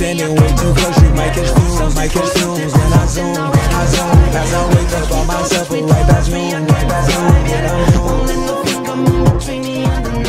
Standing way too close, you might catch fumes, might catch fumes When I zoom, I zoom, as I wake up by myself, right back zoom, right back zoom, and I'm rolling between me and the